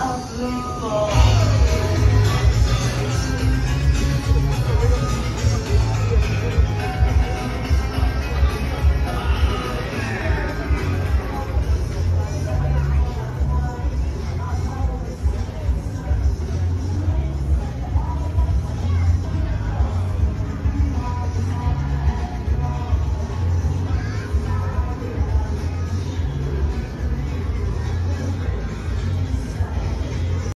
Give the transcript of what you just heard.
of rainbow.